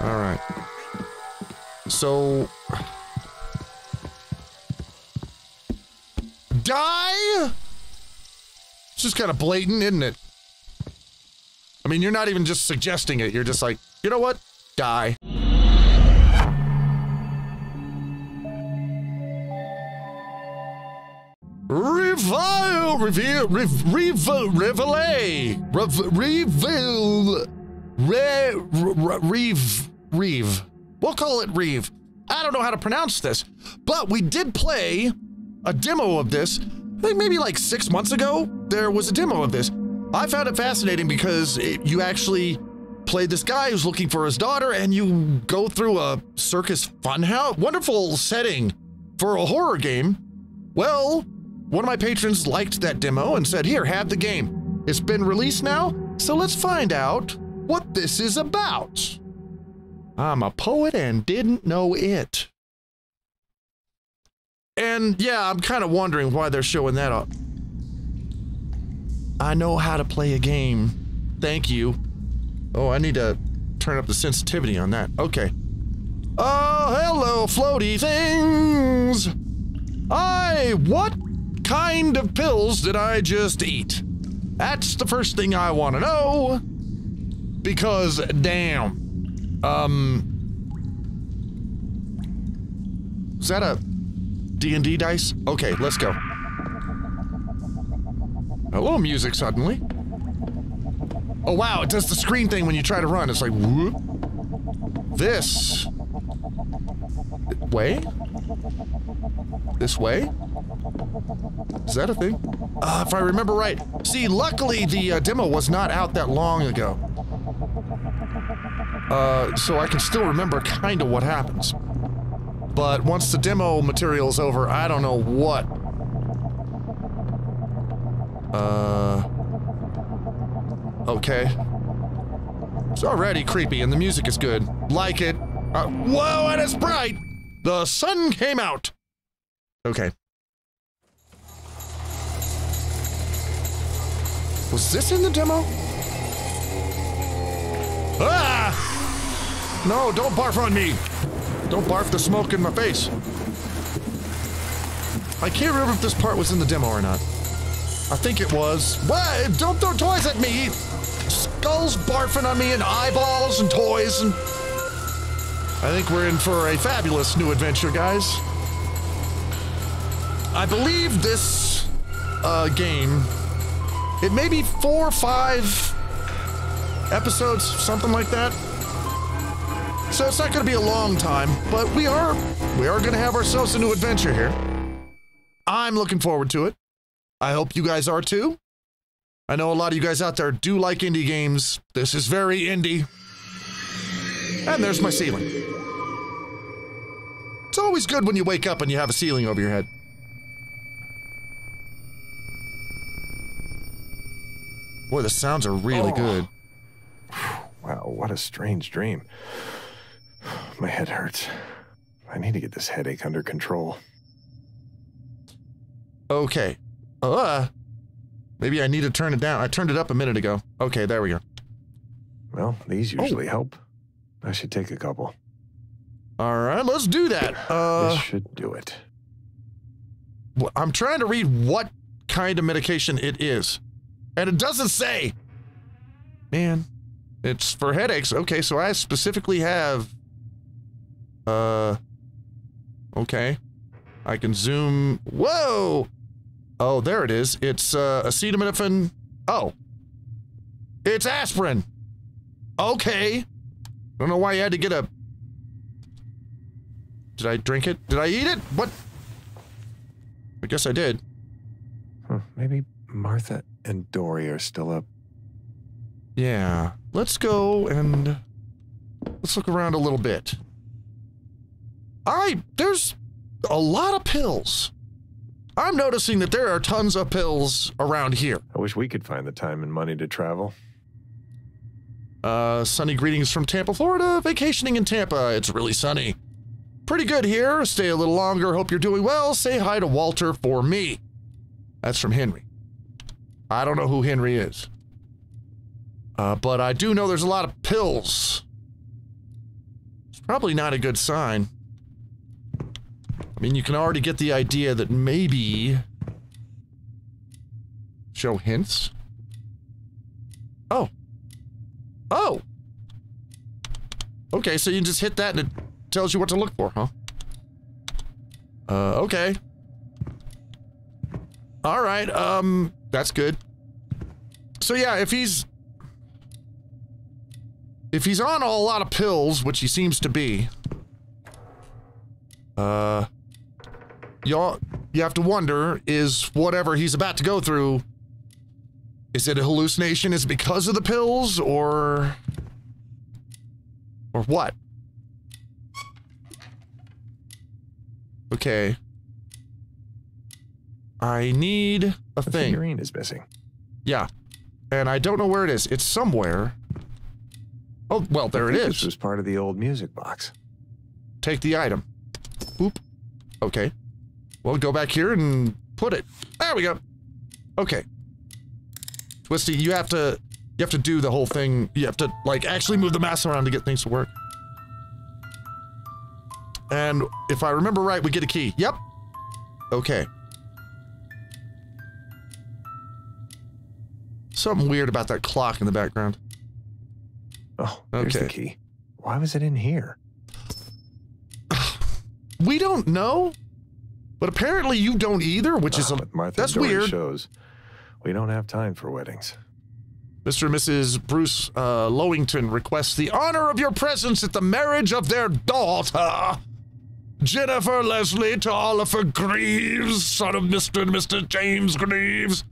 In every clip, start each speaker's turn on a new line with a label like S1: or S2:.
S1: All right. So. Die? It's just kind of blatant, isn't it? I mean, you're not even just suggesting it. You're just like, you know what? Die. Revile, reveal, rev, reveal, reveal, reveal, re, re, reeve, reeve. We'll call it reeve. I don't know how to pronounce this, but we did play a demo of this. I think maybe like six months ago, there was a demo of this. I found it fascinating because it, you actually play this guy who's looking for his daughter and you go through a circus funhouse. Wonderful setting for a horror game. Well, one of my patrons liked that demo and said, Here, have the game. It's been released now, so let's find out what this is about. I'm a poet and didn't know it. And yeah, I'm kind of wondering why they're showing that up. I know how to play a game. Thank you. Oh, I need to turn up the sensitivity on that. Okay. Oh, hello, floaty things. I, what kind of pills did I just eat? That's the first thing I want to know. Because, damn. Um. Is that a D&D dice? Okay, let's go. Hello, music suddenly. Oh, wow, it does the screen thing when you try to run. It's like, whoop. This. Way? This way? Is that a thing? Uh, if I remember right. See, luckily the uh, demo was not out that long ago. Uh, so I can still remember kind of what happens. But once the demo material is over, I don't know what. Uh. Okay. It's already creepy and the music is good. Like it. Uh, whoa, and it's bright! The sun came out! Okay. Was this in the demo? Ah! No, don't barf on me! Don't barf the smoke in my face. I can't remember if this part was in the demo or not. I think it was. What? Don't throw toys at me! Skulls barfing on me and eyeballs and toys and... I think we're in for a fabulous new adventure, guys. I believe this uh, game, it may be four or five episodes, something like that. So it's not going to be a long time, but we are we are going to have ourselves a new adventure here. I'm looking forward to it. I hope you guys are too. I know a lot of you guys out there do like indie games. This is very indie. And there's my ceiling. It's always good when you wake up and you have a ceiling over your head. Boy, the sounds are really
S2: Oh.
S1: good.
S2: Wow, what a strange dream. My head hurts. I need to get this headache under control.
S1: Okay. Uh, maybe I need to turn it down. I turned it up a minute ago. Okay, there we go.
S2: Well, these
S1: Oh.
S2: usually help. I should take a couple.
S1: All right, let's do that. Uh,
S2: this should do it.
S1: I'm trying to read what kind of medication it is, and it doesn't say. Man, it's for headaches. Okay, so I specifically have. Uh. Okay, I can zoom. Whoa! Oh, there it is. It's uh, acetaminophen. Oh, it's aspirin. Okay. I don't know why you had to get a. Did I drink it? Did I eat it? What? I guess I did.
S2: Huh, maybe Martha and Dory are still up.
S1: Yeah. Let's go and let's look around a little bit. I there's a lot of pills. I'm noticing that there are tons of pills around here.
S2: I wish we could find the time and money to travel.
S1: Uh, sunny greetings from Tampa, Florida. Vacationing in Tampa. It's really sunny. Pretty good here. Stay a little longer. Hope you're doing well. Say hi to Walter for me. That's from Henry. I don't know who Henry is. Uh, but I do know there's a lot of pills. It's probably not a good sign. I mean, you can already get the idea that maybe... Show hints? Oh. Oh! Okay, so you just hit that and it tells you what to look for, huh? Uh, okay. Alright, um, that's good. So yeah, if he's... If he's on a lot of pills, which he seems to be... Uh... Y'all, you have to wonder, is whatever he's about to go through... Is it a hallucination? Is it because of the pills, or... Or what? Okay. I need a
S2: The
S1: thing.
S2: figurine is missing.
S1: Yeah. And I don't know where it is. It's somewhere. Oh, well, there it is.
S2: This was part of the old music box.
S1: Take the item. Boop. Okay. Well, go back here and put it. There we go. Okay. Twisty, you have to you have to do the whole thing. You have to like actually move the mouse around to get things to work. And if I remember right, we get a key. Yep. Okay. Something weird about that clock in the background.
S2: Oh, here's the
S1: Okay.
S2: key. Why was it in here?
S1: We don't know, but apparently you don't either, which is a,
S2: but Martha
S1: that's
S2: Dory
S1: weird.
S2: shows we don't have time for weddings.
S1: Mr. and Mrs. Bruce uh, Lowington requests the honor of your presence at the marriage of their daughter, Jennifer Leslie to Oliver Greaves, son of Mr. and Mr. James Greaves,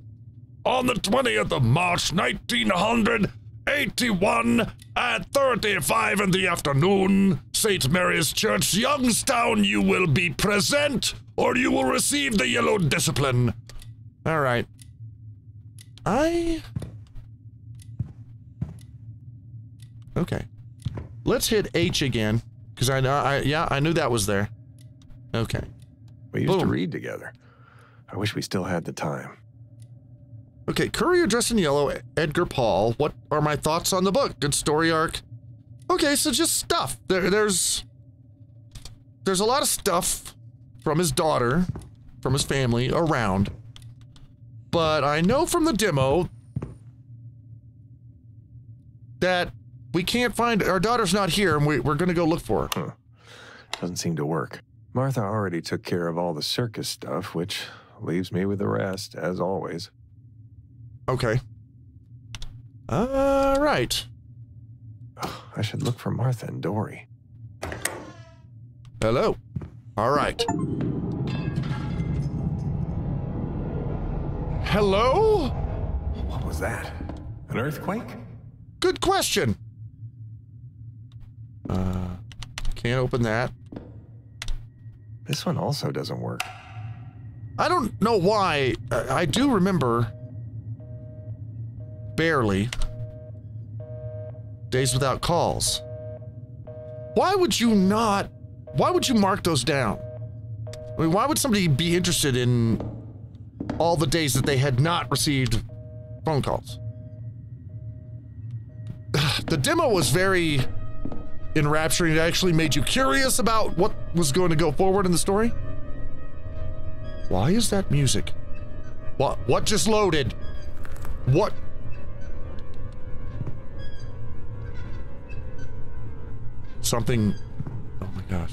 S1: on the 20th of March, 1981, at 35 in the afternoon, St. Mary's Church, Youngstown, you will be present, or you will receive the yellow discipline. All right. I Okay. Let's hit H again. Because I know, I, yeah, I knew that was there. Okay.
S2: We used to read together. I wish we still had the time.
S1: Okay, Courier dressed in yellow, Edgar Paul. What are my thoughts on the book? Good story arc. Okay, so just stuff. There, there's, there's a lot of stuff from his daughter, from his family around. But I know from the demo that we can't find our daughter's not here, and we, we're going to go look for her.
S2: Doesn't seem to work. Martha already took care of all the circus stuff, which leaves me with the rest, as always.
S1: Okay. All right.
S2: I should look for Martha and Dory.
S1: Hello. All right. Hello?
S2: What was that? An earthquake?
S1: Good question. Uh, can't open that.
S2: This one also doesn't work.
S1: I don't know why. I, I do remember barely days without calls. Why would you not? Why would you mark those down? I mean, why would somebody be interested in all the days that they had not received phone calls? The demo was very enrapturing. It actually made you curious about what was going to go forward in the story. Why is that music? What what just loaded? What Something Oh my gosh.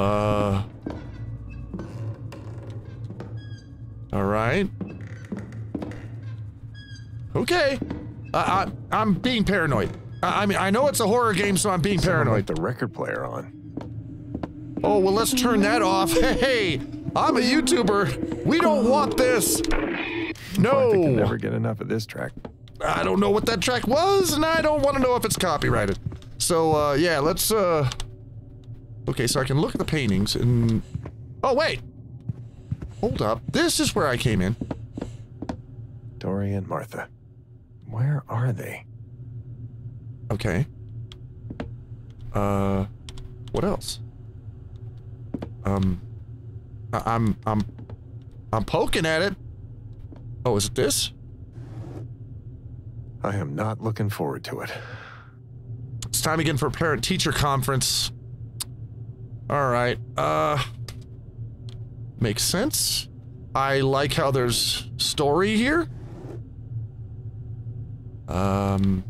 S1: Uh All right. Okay. I, I I'm being paranoid. I, I mean I know it's a horror game so I'm being
S2: Someone
S1: paranoid.
S2: the record player on.
S1: Oh, well, let's turn that off. Hey, I'm a YouTuber. We don't want this. No.
S2: never get enough of this track.
S1: I don't know what that track was, and I don't want to know if it's copyrighted. So, uh, yeah, let's, uh... Okay, so I can look at the paintings and... Oh, wait. Hold up. This is where I came in.
S2: Dory and Martha. Where are they?
S1: Okay. Uh, what else? Um, I- I'm, I'm, I'm poking at it. Oh, is it this?
S2: I am not looking forward to it.
S1: it's time again for a parent teacher conference. All right. Uh makes sense. I like how there's story here. Um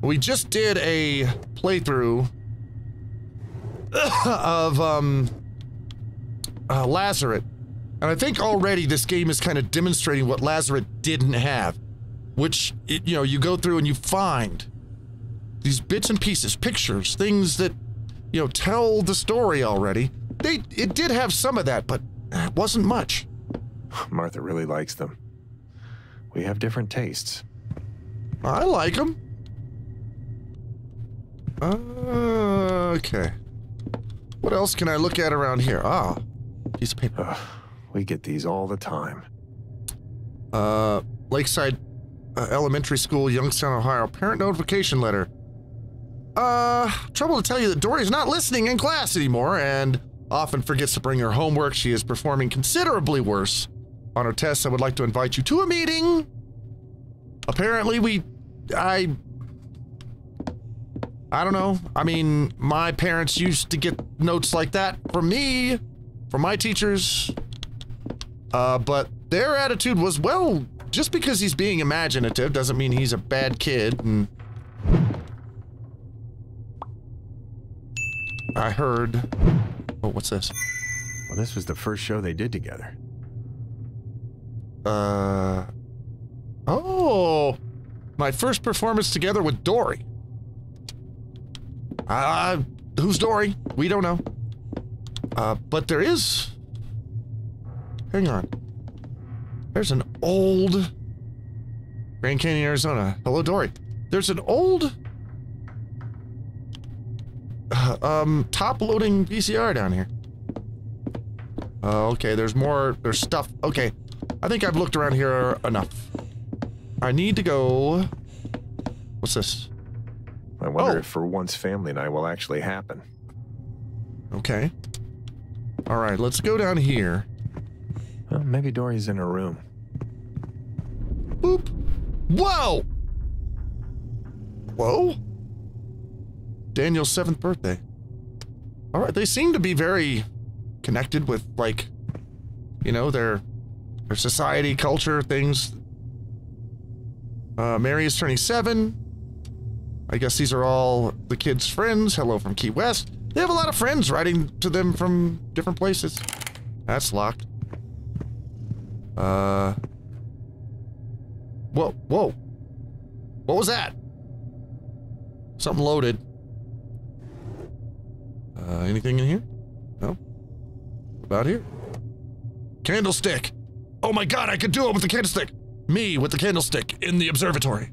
S1: we just did a playthrough of um uh, Lazarus. And I think already this game is kind of demonstrating what Lazarus didn't have, which, it, you know, you go through and you find these bits and pieces, pictures, things that, you know, tell the story already. They, it did have some of that, but it wasn't much.
S2: Martha really likes them. We have different tastes.
S1: I like them. Uh, okay. What else can I look at around here? Ah, piece of paper.
S2: Ugh, we get these all the time.
S1: Uh, Lakeside uh, Elementary School, Youngstown, Ohio. Parent notification letter. Uh, trouble to tell you that Dory's not listening in class anymore and often forgets to bring her homework. She is performing considerably worse on her tests. I would like to invite you to a meeting. Apparently, we. I. I don't know. I mean, my parents used to get notes like that from me, from my teachers. Uh, but their attitude was, well, just because he's being imaginative doesn't mean he's a bad kid. And I heard. Oh, what's this?
S2: Well, this was the first show they did together.
S1: Uh. Oh, my first performance together with Dory. Uh, who's Dory? We don't know. Uh, but there is. Hang on. There's an old Grand Canyon, Arizona. Hello, Dory. There's an old uh, um top-loading VCR down here. Uh, okay, there's more. There's stuff. Okay, I think I've looked around here enough. I need to go. What's this?
S2: I wonder
S1: Oh.
S2: if for once family night will actually happen.
S1: Okay. All right, let's go down here.
S2: Well, maybe Dory's in her room.
S1: Boop. Whoa! Whoa? Daniel's seventh birthday. All right, they seem to be very connected with, like, you know, their their society, culture, things. Uh, Mary is turning seven. I guess these are all the kids' friends. Hello from Key West. They have a lot of friends writing to them from different places. That's locked. Uh. Whoa, whoa. What was that? Something loaded. Uh, anything in here? No? About here? Candlestick! Oh my god, I could do it with the candlestick! Me with the candlestick in the observatory.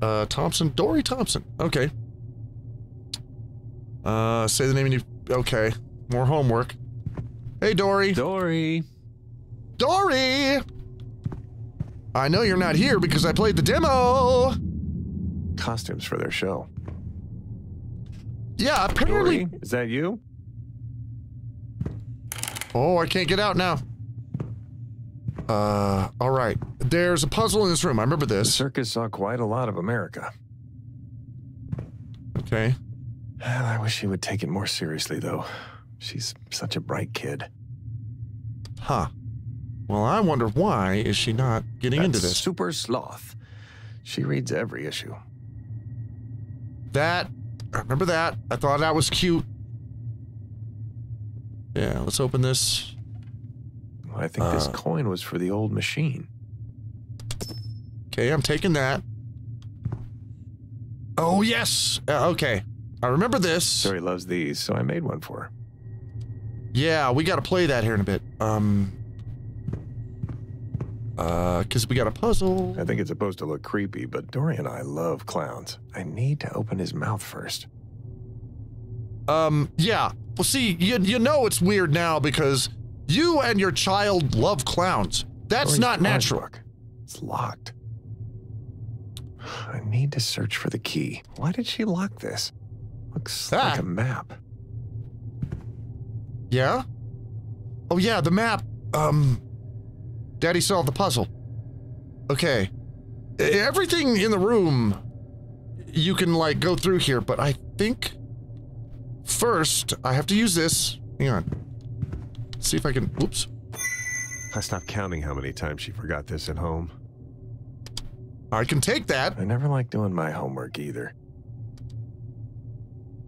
S1: Uh, Thompson, Dory Thompson. Okay. Uh, say the name and you. Okay. More homework. Hey, Dory.
S2: Dory!
S1: Dory! I know you're not here because I played the demo.
S2: Costumes for their show.
S1: Yeah, apparently.
S2: Dory, is that you?
S1: Oh, I can't get out now. Uh, all right. There's a puzzle in this room. I remember
S2: The
S1: this.
S2: circus saw quite a lot of America.
S1: Okay.
S2: I wish she would take it more seriously, though. She's such a bright kid.
S1: Huh. Well, I wonder why is she not getting into this?
S2: Super sloth. She reads every issue.
S1: That, I remember that. I thought that was cute. Yeah, let's open this.
S2: I think this
S1: Uh.
S2: coin was for the old machine.
S1: Okay, I'm taking that. Oh, yes. Uh, okay. I remember this.
S2: Dory loves these, so I made one for her.
S1: Yeah, we got to play that here in a bit. Um, uh, because we got a puzzle.
S2: I think it's supposed to look creepy, but Dory and I love clowns. I need to open his mouth first.
S1: Um, yeah. Well, see, you you know it's weird now because you and your child love clowns. That's not natural.
S2: book. It's locked. I need to search for the key. Why did she lock this? Looks
S1: Ah.
S2: like a map.
S1: Yeah. Oh yeah, the map. Um, Daddy solved the puzzle. Okay. everything in the room you can like go through here, but I think first I have to use this. Hang on. See if I can. Whoops.
S2: I stopped counting how many times she forgot this at home.
S1: I can take that.
S2: I never like doing my homework either.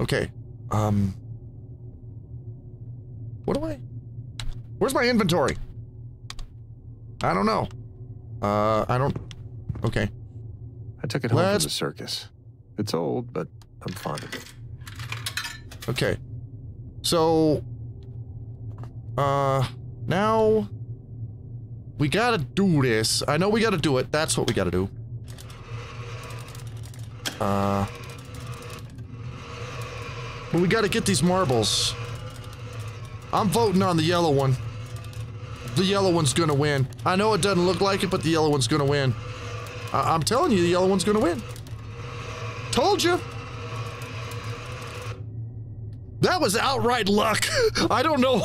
S1: Okay. Um. What do I? Where's my inventory? I don't know. Uh, I don't. Okay.
S2: I took it home
S1: Let's-
S2: from the circus. It's old, but I'm fond of it.
S1: Okay. So. Uh. Now. We gotta do this. I know we gotta do it. That's what we gotta do. Uh. But we gotta get these marbles. I'm voting on the yellow one. The yellow one's gonna win. I know it doesn't look like it, but the yellow one's gonna win. I- I'm telling you, the yellow one's gonna win. Told you. That was outright luck. I don't know.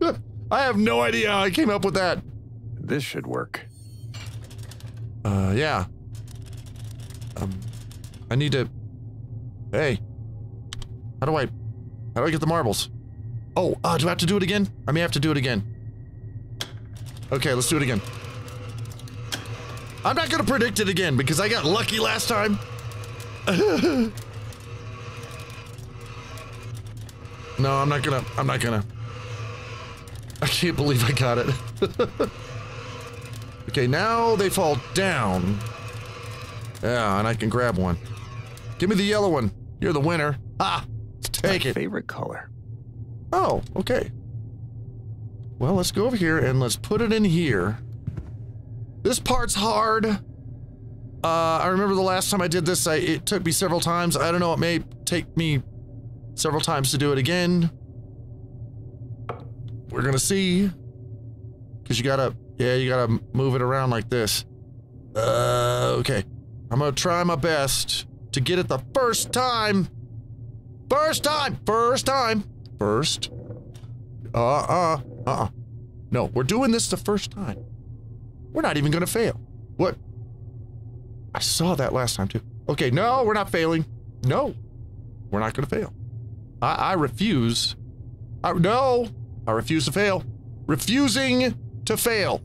S1: I have no idea how I came up with that.
S2: This should work.
S1: Uh, yeah. Um, I need to. Hey. How do I. How do I get the marbles? Oh, uh, do I have to do it again? I may have to do it again. Okay, let's do it again. I'm not gonna predict it again because I got lucky last time. no, I'm not gonna. I'm not gonna. I can't believe I got it. okay, now they fall down. Yeah, and I can grab one. Give me the yellow one. You're the winner. Ah, take
S2: My
S1: it.
S2: favorite color.
S1: Oh, okay. Well, let's go over here and let's put it in here. This part's hard. Uh, I remember the last time I did this, I, it took me several times. I don't know, it may take me several times to do it again. We're gonna see. Because you gotta, yeah, you gotta move it around like this. Uh, okay. I'm gonna try my best to get it the first time. First time! First time! First. Uh-uh. Uh-uh. No, we're doing this the first time. We're not even gonna fail. What? I saw that last time too. Okay, no, we're not failing. No, we're not gonna fail. I, I refuse. I, no, I refuse to fail. Refusing to fail.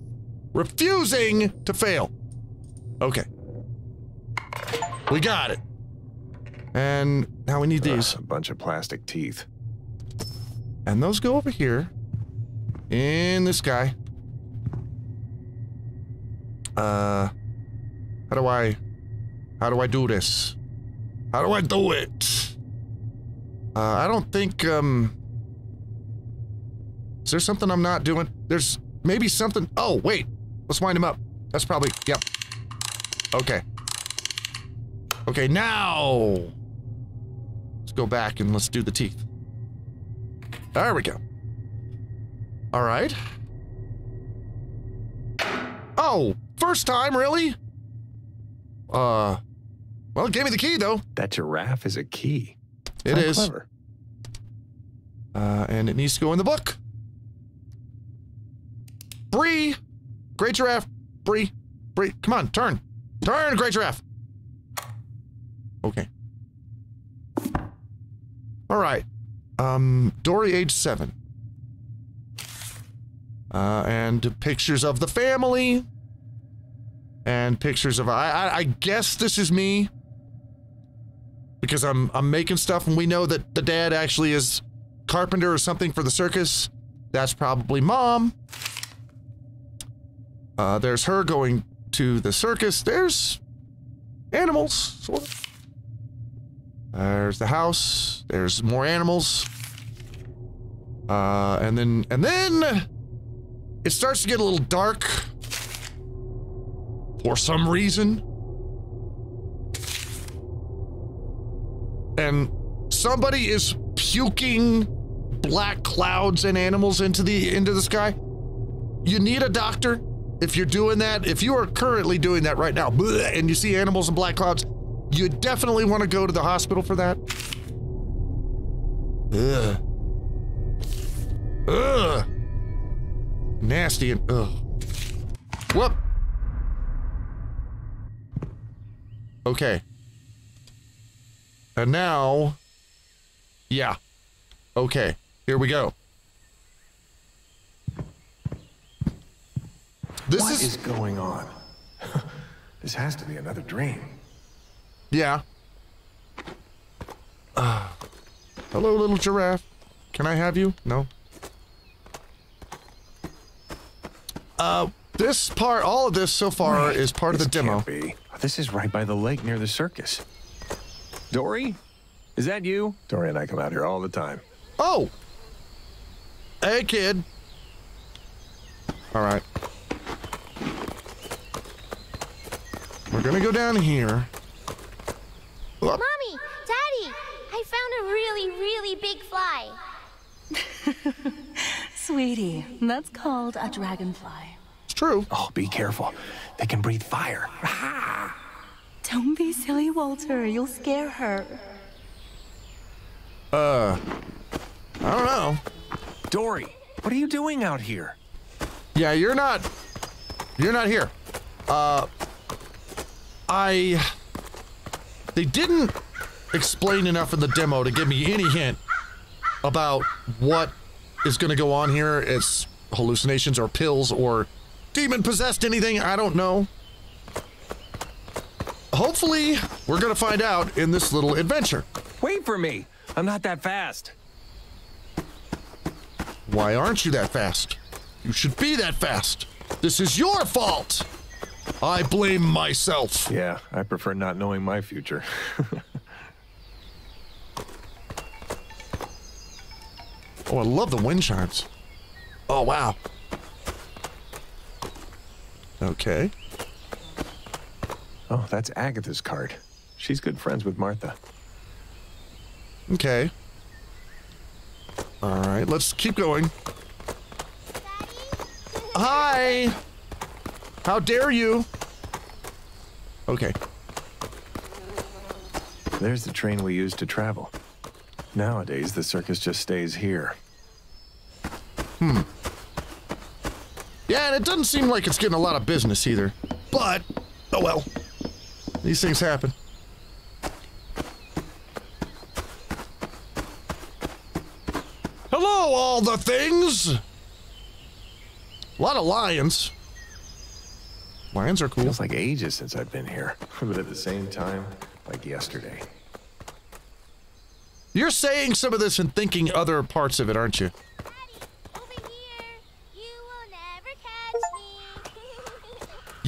S1: Refusing to fail. Okay. We got it. And now we need these.
S2: Ugh, a bunch of plastic teeth.
S1: And those go over here. In this guy. Uh how do I how do I do this? How do I do it? Uh I don't think um Is there something I'm not doing? There's maybe something Oh, wait. Let's wind him up. That's probably yep. Okay. Okay, now let's go back and let's do the teeth. There we go. All right. Oh, first time, really? Uh, well, it gave me the key though.
S2: That giraffe is a key.
S1: It
S2: How
S1: is,
S2: clever.
S1: uh, and it needs to go in the book. Bree, great giraffe. Bree, Bree, come on, turn, turn, great giraffe. Okay. All right. Um, Dory, age seven. Uh, and pictures of the family. And pictures of I, I I guess this is me. Because I'm I'm making stuff and we know that the dad actually is carpenter or something for the circus. That's probably mom. Uh, there's her going to the circus. There's animals, sort of. There's the house. There's more animals. Uh, and then, and then it starts to get a little dark for some reason. And somebody is puking black clouds and animals into the into the sky. You need a doctor if you're doing that. If you are currently doing that right now, and you see animals and black clouds, you definitely want to go to the hospital for that. Ugh. Ugh. Nasty and ugh. Whoop. Okay. And now, yeah. Okay, here we go. This
S2: What
S1: is,
S2: is going on? this has to be another dream.
S1: yeah. Uh, hello, little giraffe. Can I have you? No. Uh, this part, all of this so far
S2: Wait,
S1: is part of the demo.
S2: be. This is right by the lake near the circus. Dory? Is that you? Dory and I come out here all the time.
S1: Oh! Hey, kid. All right. We're gonna go down here. Whoop.
S3: Mommy, Daddy, I found a really, really big fly.
S4: Sweetie, that's called a dragonfly.
S1: It's true.
S2: Oh, be careful. They can breathe fire.
S4: Don't be silly, Walter. You'll scare her.
S1: Uh, I don't know.
S2: Dory, what are you doing out here?
S1: Yeah, you're not. You're not here. Uh, I. They didn't explain enough in the demo to give me any hint about what is going to go on here. It's hallucinations or pills or demon possessed anything. I don't know. Hopefully, we're going to find out in this little adventure.
S2: Wait for me. I'm not that fast.
S1: Why aren't you that fast? You should be that fast. This is your fault. I blame myself.
S2: Yeah, I prefer not knowing my future.
S1: Oh, I love the wind chimes. Oh, wow. Okay.
S2: oh, that's Agatha's card. She's good friends with Martha.
S1: Okay. All right, let's keep going. Hi. How dare you? Okay.
S2: There's the train we use to travel. Nowadays, the circus just stays here. Hmm.
S1: Yeah, and it doesn't seem like it's getting a lot of business either. But, oh well. These things happen. Hello, all the things! A lot of lions. Lions are cool.
S2: Feels like ages since I've been here, but at the same time, like yesterday.
S1: You're saying some of this and thinking other parts of it, aren't you?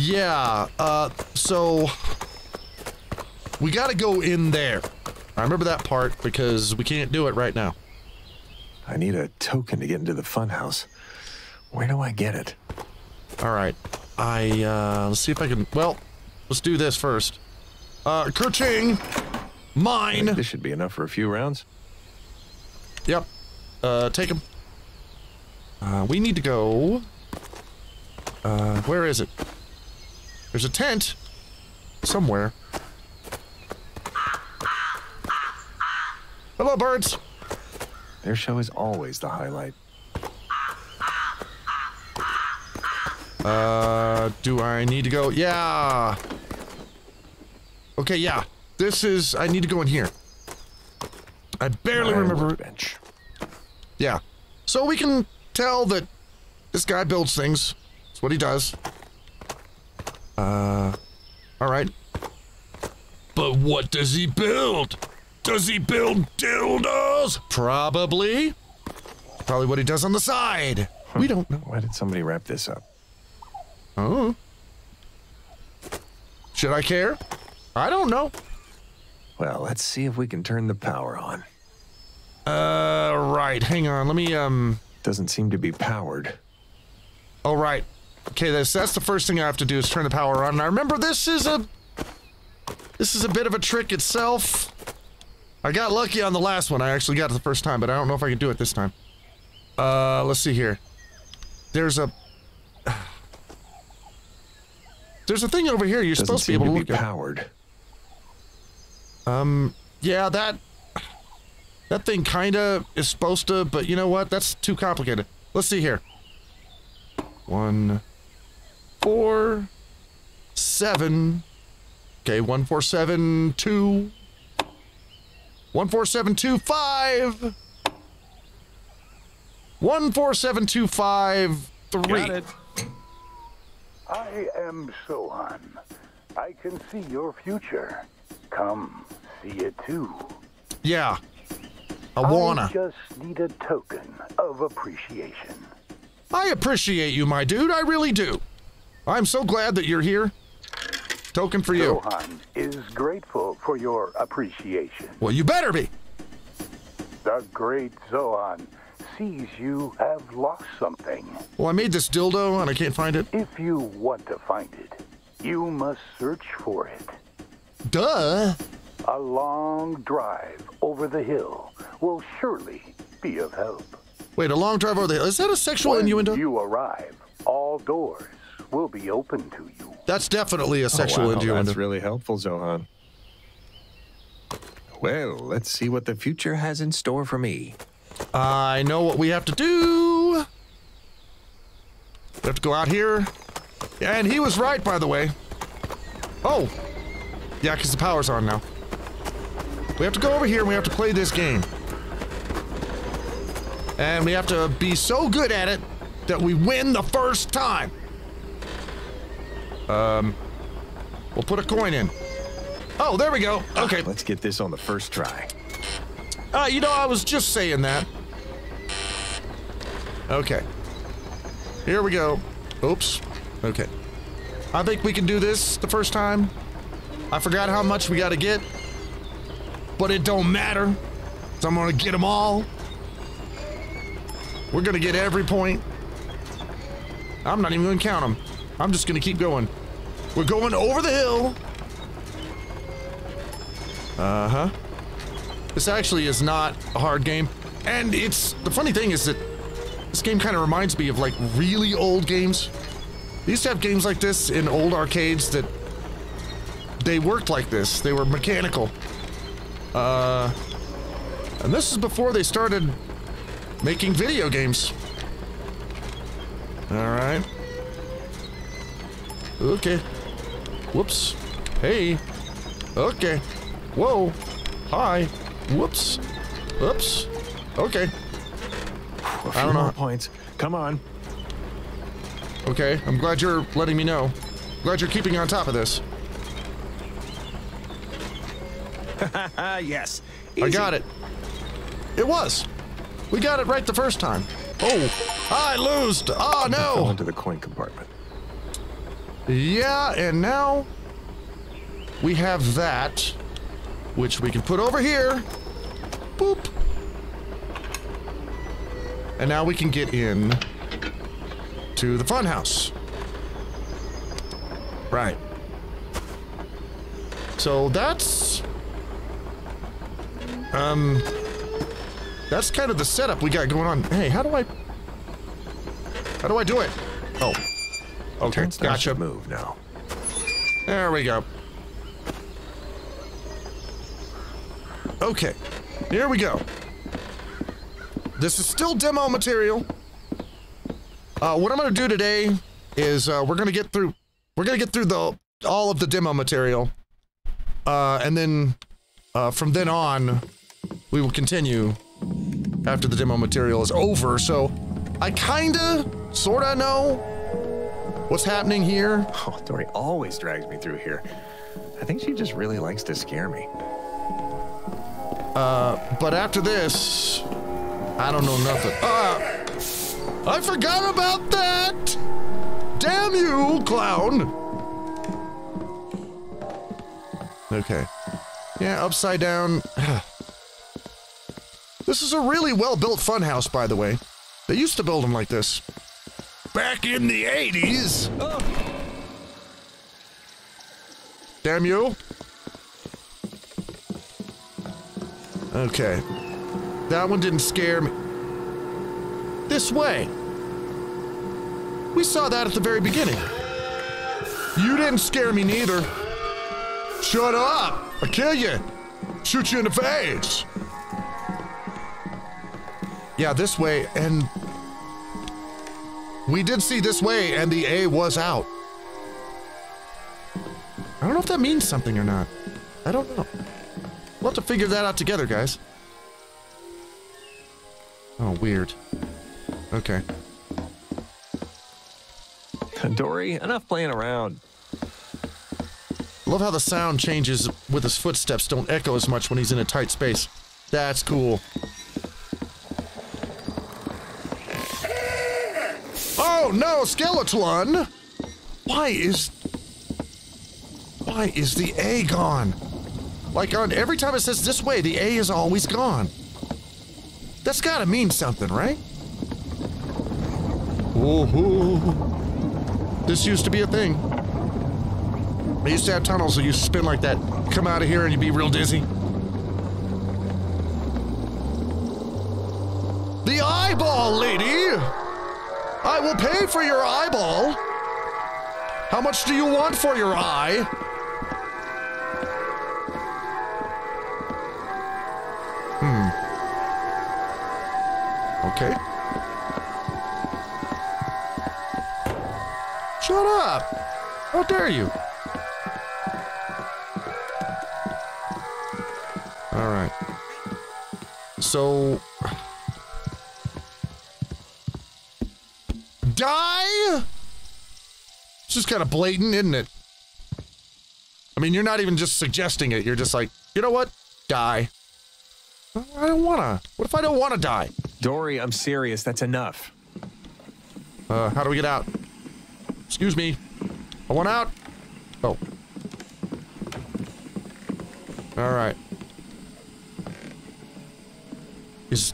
S1: Yeah, uh, so we gotta go in there. I remember that part because we can't do it right now.
S2: I need a token to get into the funhouse. Where do I get it?
S1: All right, I, uh, let's see if I can, well, let's do this first. Uh, Kerching, mine.
S2: this should be enough for a few rounds.
S1: Yep, uh, take him. Uh, we need to go, uh, where is it? There's a tent somewhere. Hello, birds.
S2: Their show is always the highlight.
S1: Uh, do I need to go? Yeah. Okay, yeah. This is, I need to go in here. I barely
S2: My
S1: remember.
S2: Bench.
S1: Yeah. So we can tell that this guy builds things. It's what he does. Uh, all right. But what does he build? Does he build dildos? Probably. Probably what he does on the side. We don't know.
S2: Why did somebody wrap this up?
S1: Oh. Should I care? I don't know.
S2: Well, let's see if we can turn the power on.
S1: Uh, right. Hang on. Let me, um,
S2: Doesn't seem to be powered.
S1: oh, right. Okay, that's, that's the first thing I have to do is turn the power on. And I remember this is a, this is a bit of a trick itself. I got lucky on the last one. I actually got it the first time, but I don't know if I can do it this time. Uh, let's see here. There's a, there's a thing over here you're
S2: Doesn't
S1: supposed to be able to
S2: to
S1: look
S2: be
S1: at.
S2: powered.
S1: Um, yeah, that that thing kinda is supposed to, but you know what? That's too complicated. Let's see here. One, four, seven. Okay, 1472. 14725. 14725
S5: I am Sohan. I can see your future. Come, see it too.
S1: Yeah. I wanna.
S5: I just need a token of appreciation.
S1: I appreciate you, my dude. I really do. I'm so glad that you're here. Token for you.
S5: Sohan is grateful for your appreciation.
S1: Well, you better be.
S5: The great Zohan sees you have lost something.
S1: Well, I made this dildo and I can't find it.
S5: If you want to find it, you must search for it.
S1: Duh.
S5: A long drive over the hill will surely be of help.
S1: Wait, a long drive over the hill. Is that a sexual
S5: when
S1: innuendo?
S5: you arrive, all doors will be open to you.
S1: That's definitely a oh, sexual
S2: oh, wow,
S1: innuendo.
S2: That's really helpful, Zohan. Well, let's see what the future has in store for me.
S1: I know what we have to do. We have to go out here. And he was right, by the way. Oh. Yeah, because the power's on now. We have to go over here and we have to play this game. And we have to be so good at it that we win the first time. Um, we'll put a coin in. Oh, there we go. Okay.
S2: Let's get this on the first try.
S1: Uh, you know, I was just saying that. Okay. Here we go. Oops. Okay. I think we can do this the first time. I forgot how much we got to get. But it don't matter. So I'm going to get them all. We're going to get every point. I'm not even going to count them. I'm just going to keep going. We're going over the hill. Uh-huh. This actually is not a hard game. And it's the funny thing is that this game kind of reminds me of like really old games. They used to have games like this in old arcades that they worked like this. They were mechanical. Uh, and this is before they started making video games. All right. Okay. Whoops. Hey. Okay. Whoa. Hi. Whoops. Whoops. Okay.
S2: A few
S1: I don't know.
S2: more points. Come on.
S1: Okay. I'm glad you're letting me know. Glad you're keeping on top of this.
S2: Yes.
S1: I got it. It was. We got it right the first time. Oh, I lost. Oh
S2: Fell
S1: no.
S2: into the coin compartment.
S1: Yeah, and now we have that, which we can put over here. Boop. And now we can get in to the funhouse. Right. So that's um that's kind of the setup we got going on. Hey, how do I How do I do it? Oh. Okay, gotcha.
S2: move now.
S1: There we go. Okay, here we go. This is still demo material. Uh, what I'm gonna do today is uh, we're gonna get through we're gonna get through the all of the demo material, uh, and then uh, from then on we will continue after the demo material is over. So I kinda sorta know what's happening here.
S2: Oh, Dory always drags me through here. I think she just really likes to scare me.
S1: Uh, but after this, I don't know nothing. Ah! I forgot about that! Damn you, clown! Okay. Yeah, upside down. this is a really well built funhouse, by the way. They used to build them like this. Back in the 80s! Damn you! Okay. That one didn't scare me. This way. We saw that at the very beginning. You didn't scare me neither. Shut up! I'll kill you. Shoot you in the face. Yeah, this way, and we did see this way, and the A was out. I don't know if that means something or not. I don't know. We'll have to figure that out together, guys. Oh, weird. Okay.
S2: Dory, enough playing around.
S1: Love how the sound changes with his footsteps don't echo as much when he's in a tight space. That's cool. Oh no, Skeleton! Why is... Why is the A gone? Like on every time it says this way, the A is always gone. That's gotta mean something, right? Woohoo! This used to be a thing. I used to have tunnels that to spin like that. Come out of here and you'd be real dizzy. The eyeball, lady! I will pay for your eyeball. How much do you want for your eye? Hmm. Okay. Shut up! How dare you? All right. So. Die? It's just kind of blatant, isn't it? I mean, you're not even just suggesting it. You're just like, you know what? Die. I don't wanna. What if I don't wanna die?
S2: Dory, I'm serious. That's enough.
S1: Uh, how do we get out? Excuse me. I want out. Oh. All right. Is.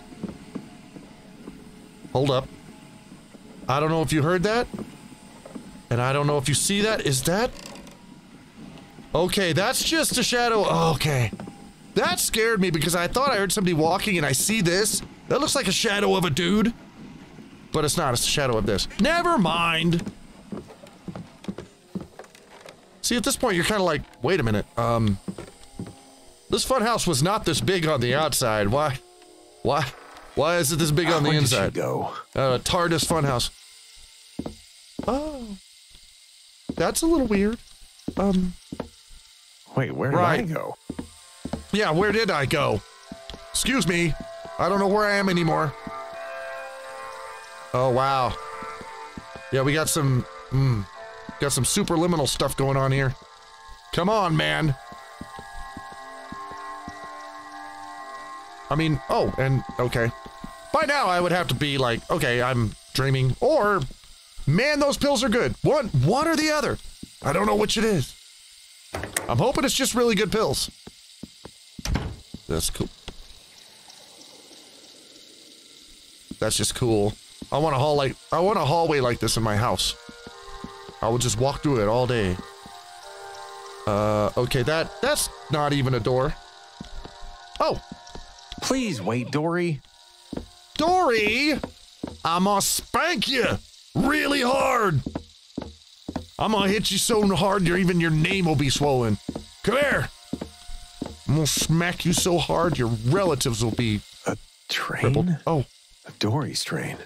S1: Hold up. I don't know if you heard that. And I don't know if you see that. Is that. Okay, that's just a shadow. Okay. That scared me because I thought I heard somebody walking and I see this. That looks like a shadow of a dude. But it's not. It's a shadow of this. Never mind. See, at this point, you're kind of like, wait a minute. Um, this funhouse was not this big on the outside. Why? Why? Why is it this big on the
S2: Where
S1: inside?
S2: go?
S1: Uh, TARDIS funhouse. Oh, that's a little weird. Um,
S2: Wait, where did
S1: Right.
S2: I go?
S1: yeah, where did I go? Excuse me. I don't know where I am anymore. Oh wow. Yeah, we got some. Mm, got some superliminal stuff going on here. Come on, man. I mean, oh, and okay. By now, I would have to be like, okay, I'm dreaming, or man, those pills are good. One, one or the other. I don't know which it is. I'm hoping it's just really good pills. That's cool. That's just cool. I want a hall like I want a hallway like this in my house. I will just walk through it all day. Uh, okay, that that's not even a door. Oh,
S2: Please wait, Dory.
S1: Dory! I'm gonna spank you really hard. I'm gonna hit you so hard your even your name will be swollen. Come here. I'm gonna smack you so hard your relatives will be
S2: A train?
S1: crippled. Oh,
S2: A Dory's train.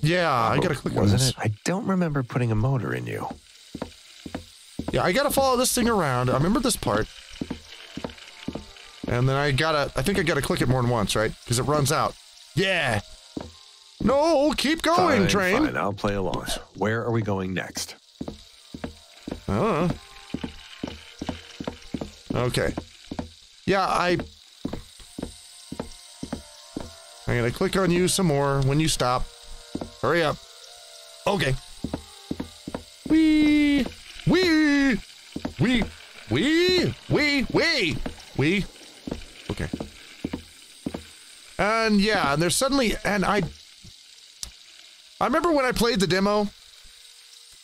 S1: yeah, I gotta click on this.
S2: it? I don't remember putting a motor in you.
S1: Yeah, I gotta follow this thing around. I remember this part. And then I gotta, I think I gotta click it more than once, right? Because it runs out. Yeah. No, keep going,
S2: fine,
S1: train.
S2: Fine, I'll play along. Where are we going next?
S1: I. Okay. Yeah, I. I'm gonna click on you some more when you stop. Hurry up. Okay. Wee, wee, wee, wee, wee, wee, wee. And yeah, and there's suddenly, and I. I remember when I played the demo.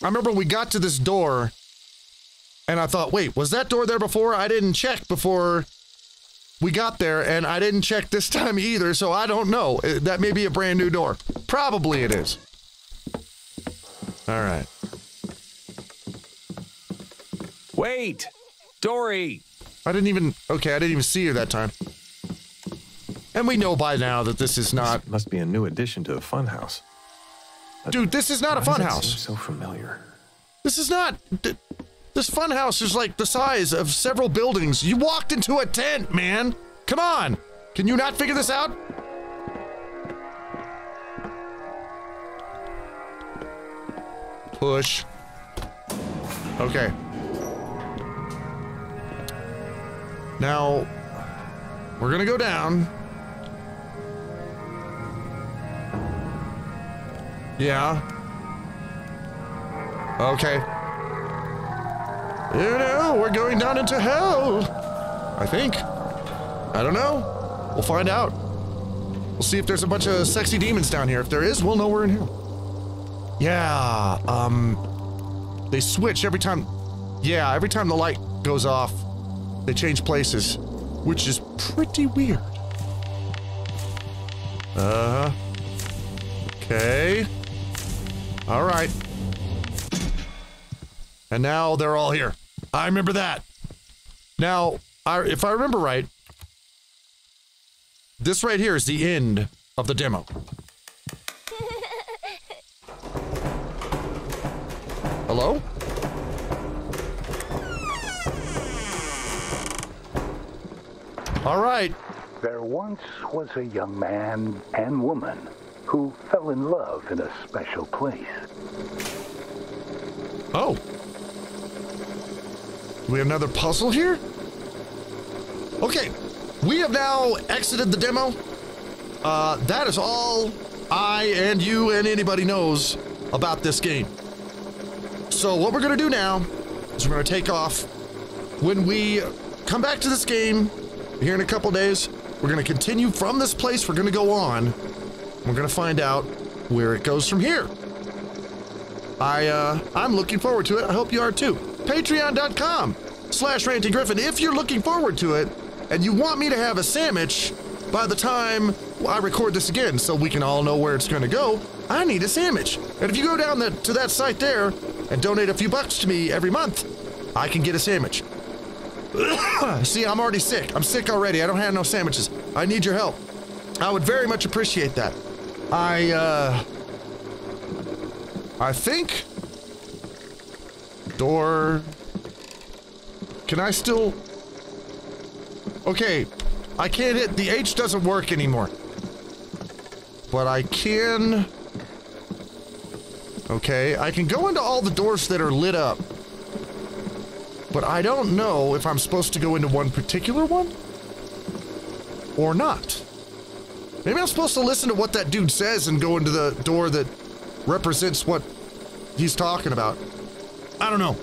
S1: I remember we got to this door and I thought, wait, was that door there before? I didn't check before we got there, and I didn't check this time either, so I don't know. Uh, That may be a brand new door. Probably it is. All right.
S2: Wait! Dory!
S1: I didn't even, okay, I didn't even see her that time. And we know by now that this is not,
S2: Must be a new addition to the funhouse.
S1: dude, this is not a
S2: Why does
S1: fun
S2: that
S1: house.
S2: seem so familiar.
S1: This is not, This funhouse is like the size of several buildings. You walked into a tent, man. Come on. Can you not figure this out? Push. Okay. Now, we're gonna go down. Yeah. Okay. You know, we're going down into hell. I think. I don't know. We'll find out. We'll see if there's a bunch of sexy demons down here. If there is, we'll know we're in here. Yeah, um, they switch every time. Yeah, every time the light goes off, they change places, which is pretty weird. Uh. Okay. All right. And now they're all here. I remember that. Now, I, if I remember right, this right here is the end of the demo. Hello? All right.
S5: There once was a young man and woman who fell in love in a special place.
S1: Oh. We have another puzzle here? Okay. We have now exited the demo. Uh, that is all I and you and anybody knows about this game. So what we're going to do now is we're going to take off. When we come back to this game here in a couple days, we're going to continue from this place. We're going to go on. We're going to find out where it goes from here. I, uh, I'm looking forward to it. I hope you are too. Patreon.com slash Ranting Gryphon. If you're looking forward to it and you want me to have a sandwich by the time I record this again so we can all know where it's going to go, I need a sandwich. And if you go down the, to that site there and donate a few bucks to me every month, I can get a sandwich. See, I'm already sick. I'm sick already. I don't have no sandwiches. I need your help. I would very much appreciate that. I, uh, I think door. Can I still? Okay, I can't hit the H doesn't work anymore. But I can Okay, I can go into all the doors that are lit up. But I don't know if I'm supposed to go into one particular one or not. Maybe I'm supposed to listen to what that dude says and go into the door that represents what he's talking about. I don't know.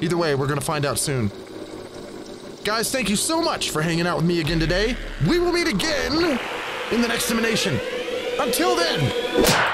S1: Either way, we're going to find out soon. Guys, thank you so much for hanging out with me again today. We will meet again in the next emanation. Until then.